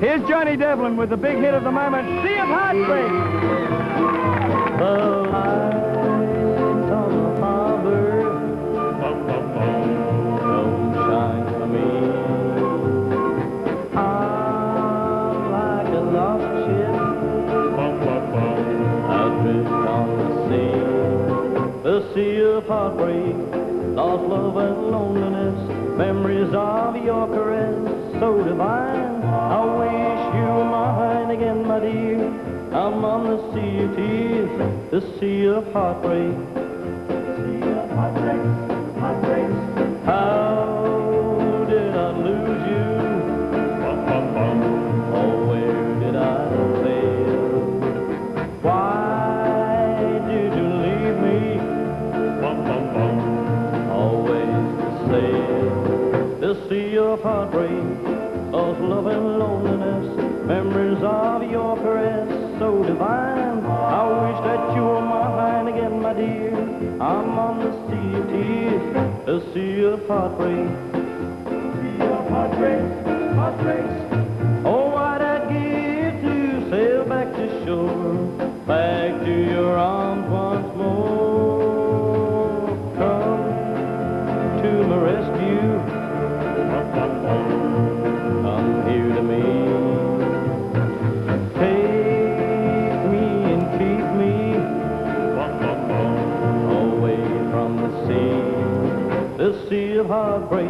Here's Johnny Devlin with the big hit of the moment, Sea of Heartbreak. The lights on the harbor don't shine for me. I'm like a lost ship adrift on the sea. The sea of heartbreak, lost love and loneliness, memories of your caress so divine. I I'm on the sea of tears, the sea of heartbreak. Sea of heartbreak, heartbreak. How did I lose you? Oh, where did I fail? Why did you leave me? Always the same. The sea of heartbreak, of love and loneliness, memories of your caress so divine. I wish that you were mine again, my dear. I'm on the sea of tears, the sea of heartbreak. Sea of heartbreak, heartbreaks. Oh, what I'd give to sail back to shore, back to your arms once more. Come to my rescue. The sea of heartbreak,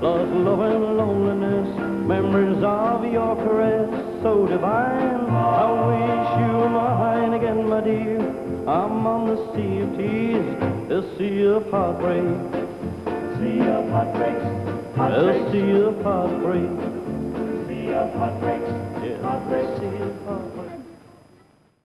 lost love and loneliness, memories of your caress so divine. I wish you were mine again, my dear. I'm on the sea of tears, the sea of heartbreak. Sea of heartbreaks, The sea of heartbreak. Sea of heartbreaks.